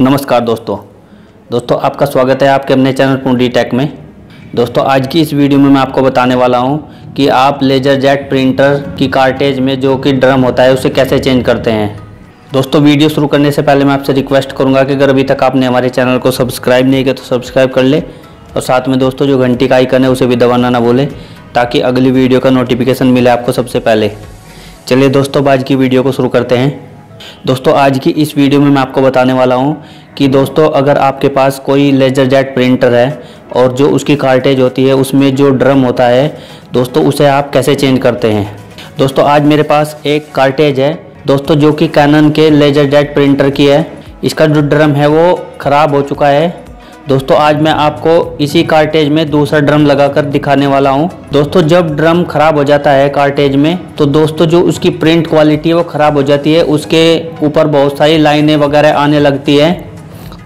नमस्कार दोस्तों। दोस्तों, आपका स्वागत है आपके अपने चैनल पुंडी टेक में। दोस्तों, आज की इस वीडियो में मैं आपको बताने वाला हूँ कि आप लेजर जेट प्रिंटर की कार्टेज में जो कि ड्रम होता है, उसे कैसे चेंज करते हैं। दोस्तों, वीडियो शुरू करने से पहले मैं आपसे रिक्वेस्ट करूँगा कि अगर अभी तक आपने हमारे चैनल को सब्सक्राइब नहीं किया तो सब्सक्राइब कर ले और साथ में दोस्तों, जो घंटी का आइकन है, उसे भी दबाना ना भूलें, ताकि अगली वीडियो का नोटिफिकेशन मिले आपको सबसे पहले। चलिए दोस्तों आज की वीडियो को शुरू करते हैं। दोस्तों, आज की इस वीडियो में मैं आपको बताने वाला हूँ कि दोस्तों, अगर आपके पास कोई लेजर जेट प्रिंटर है और जो उसकी कार्टेज होती है, उसमें जो ड्रम होता है, दोस्तों, उसे आप कैसे चेंज करते हैं? दोस्तों, आज मेरे पास एक कार्टेज है। दोस्तों, जो कि कैनन के लेजर जेट प्रिंटर की है। इसका जो ड्रम है, वो ख़राब हो चुका है। दोस्तों, आज मैं आपको इसी कार्टेज में दूसरा ड्रम लगाकर दिखाने वाला हूँ। दोस्तों, जब ड्रम ख़राब हो जाता है कार्टेज में तो दोस्तों, जो उसकी प्रिंट क्वालिटी है, वो ख़राब हो जाती है। उसके ऊपर बहुत सारी लाइनें वगैरह आने लगती है।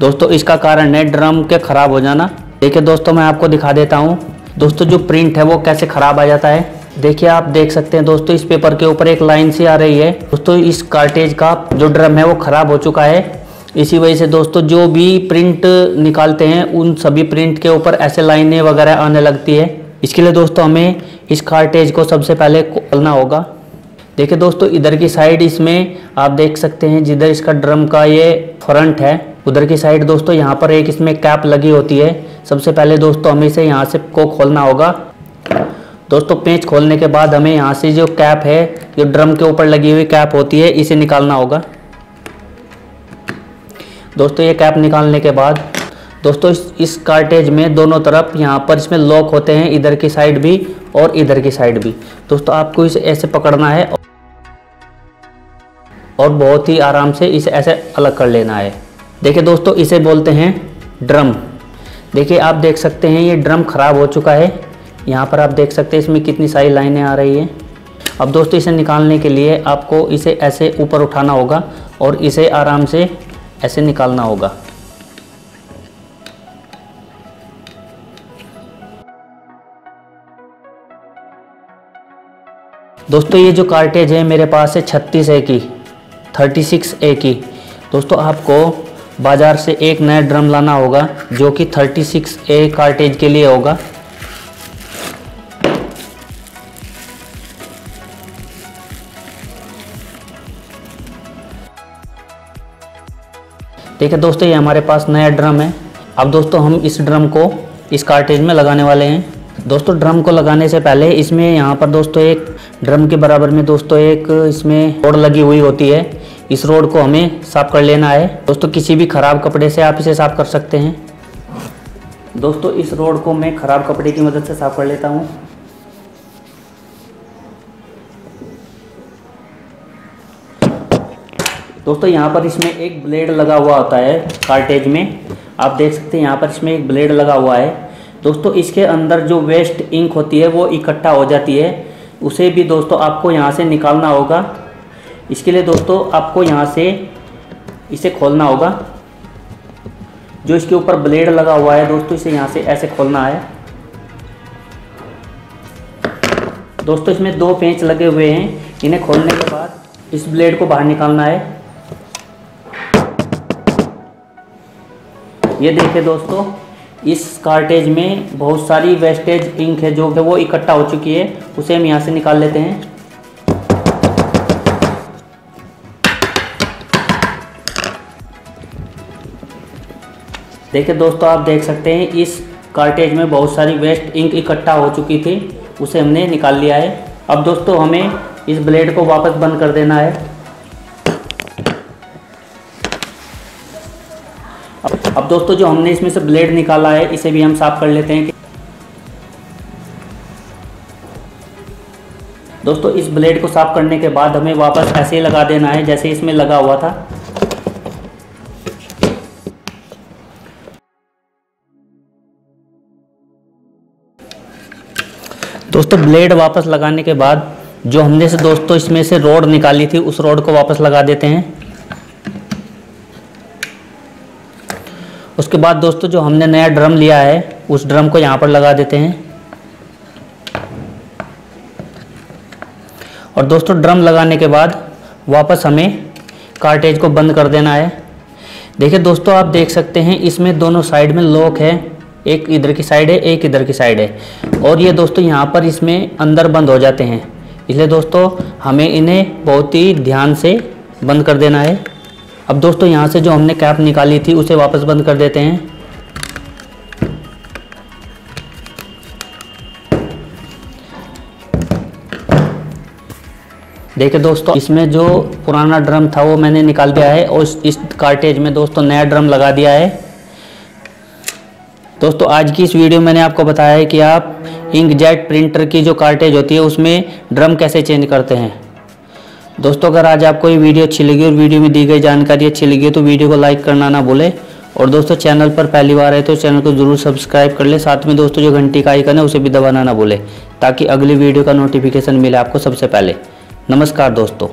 दोस्तों, इसका कारण है ड्रम के ख़राब हो जाना। देखिए दोस्तों, मैं आपको दिखा देता हूँ। दोस्तों, जो प्रिंट है, वो कैसे ख़राब आ जाता है। देखिए, आप देख सकते हैं दोस्तों, इस पेपर के ऊपर एक लाइन सी आ रही है। दोस्तों, इस कार्टेज का जो ड्रम है, वो ख़राब हो चुका है। इसी वजह से दोस्तों, जो भी प्रिंट निकालते हैं, उन सभी प्रिंट के ऊपर ऐसे लाइनें वगैरह आने लगती है। इसके लिए दोस्तों, हमें इस कार्टेज को सबसे पहले खोलना होगा। देखिए दोस्तों, इधर की साइड इसमें आप देख सकते हैं, जिधर इसका ड्रम का ये फ्रंट है, उधर की साइड दोस्तों, यहाँ पर एक इसमें कैप लगी होती है। सबसे पहले दोस्तों, हमें इसे यहाँ से को खोलना होगा। दोस्तों, पेंच खोलने के बाद हमें यहाँ से जो कैप है, जो ड्रम के ऊपर लगी हुई कैप होती है, इसे निकालना होगा। दोस्तों ये कैप निकालने के बाद दोस्तों इस, इस कार्टेज में दोनों तरफ़ यहाँ पर इसमें लॉक होते हैं इधर की साइड भी और इधर की साइड भी। दोस्तों आपको इसे ऐसे पकड़ना है और बहुत ही आराम से इसे ऐसे अलग कर लेना है। देखिए दोस्तों इसे बोलते हैं ड्रम देखिए आप देख सकते हैं ये ड्रम ख़राब हो चुका है। यहाँ पर आप देख सकते हैं इसमें कितनी सारी लाइनें आ रही है। अब दोस्तों इसे निकालने के लिए आपको इसे ऐसे ऊपर उठाना होगा और इसे आराम से ऐसे निकालना होगा। दोस्तों, ये जो कार्टेज है, मेरे पास है छत्तीस ए की थर्टी सिक्स ए की। दोस्तों, आपको बाज़ार से एक नया ड्रम लाना होगा, जो कि थर्टी सिक्स ए कार्टेज के लिए होगा। ठीक है दोस्तों, ये हमारे पास नया ड्रम है। अब दोस्तों, हम इस ड्रम को इस कार्टेज में लगाने वाले हैं। दोस्तों, ड्रम को लगाने से पहले इसमें यहाँ पर दोस्तों एक ड्रम के बराबर में दोस्तों एक इसमें रोड लगी हुई होती है। इस रोड को हमें साफ़ कर लेना है। दोस्तों, किसी भी ख़राब कपड़े से आप इसे साफ़ कर सकते हैं। दोस्तों, इस रोड को मैं ख़राब कपड़े की मदद से साफ़ कर लेता हूँ। दोस्तों, यहाँ पर इसमें एक ब्लेड लगा हुआ होता है कार्टेज में। आप देख सकते हैं, यहाँ पर इसमें एक ब्लेड लगा हुआ है। दोस्तों, इसके अंदर जो वेस्ट इंक होती है, वो इकट्ठा हो जाती है। उसे भी दोस्तों, आपको यहाँ से निकालना होगा। इसके लिए दोस्तों, आपको यहाँ से इसे खोलना होगा। जो इसके ऊपर ब्लेड लगा हुआ है, दोस्तों, इसे यहाँ से ऐसे खोलना है। दोस्तों, इसमें दो पेंच लगे हुए हैं। इन्हें खोलने के बाद इस ब्लेड को बाहर निकालना है। ये देखिए दोस्तों, इस कार्टेज में बहुत सारी वेस्टेज इंक है जो कि वो इकट्ठा हो चुकी है, उसे हम यहाँ से निकाल लेते हैं। देखिए दोस्तों, आप देख सकते हैं, इस कार्टेज में बहुत सारी वेस्ट इंक इकट्ठा हो चुकी थी, उसे हमने निकाल लिया है। अब दोस्तों, हमें इस ब्लेड को वापस बंद कर देना है। अब दोस्तों जो हमने इसमें से ब्लेड निकाला है, इसे भी हम साफ़ कर लेते हैं दोस्तों, इस ब्लेड को साफ़ करने के बाद हमें वापस ऐसे ही लगा देना है जैसे इसमें लगा हुआ था। दोस्तों, ब्लेड वापस लगाने के बाद जो हमने से दोस्तों इसमें से रोड निकाली थी, उस रोड को वापस लगा देते हैं। उसके बाद दोस्तों जो हमने नया ड्रम लिया है, उस ड्रम को यहाँ पर लगा देते हैं। और दोस्तों ड्रम लगाने के बाद वापस हमें कार्टेज को बंद कर देना है। देखिए दोस्तों आप देख सकते हैं, इसमें दोनों साइड में लॉक है, एक इधर की साइड है, एक इधर की साइड है। और ये दोस्तों यहाँ पर इसमें अंदर बंद हो जाते हैं। इसलिए दोस्तों हमें इन्हें बहुत ही ध्यान से बंद कर देना है। अब दोस्तों, यहाँ से जो हमने कैप निकाली थी, उसे वापस बंद कर देते हैं। देखिए दोस्तों, इसमें जो पुराना ड्रम था, वो मैंने निकाल दिया है और इस कार्टेज में दोस्तों, नया ड्रम लगा दिया है। दोस्तों, आज की इस वीडियो में मैंने आपको बताया है कि आप इंकजेट प्रिंटर की जो कार्टेज होती है, उसमें ड्रम कैसे चेंज करते हैं। दोस्तों, अगर आज आपको ये वीडियो अच्छी लगी और वीडियो में दी गई जानकारी अच्छी लगी तो वीडियो को लाइक करना ना भूले। और दोस्तों, चैनल पर पहली बार आए तो चैनल को ज़रूर सब्सक्राइब कर ले। साथ में दोस्तों, जो घंटी का आइकन है, उसे भी दबाना ना भूले, ताकि अगली वीडियो का नोटिफिकेशन मिले आपको सबसे पहले। नमस्कार दोस्तों।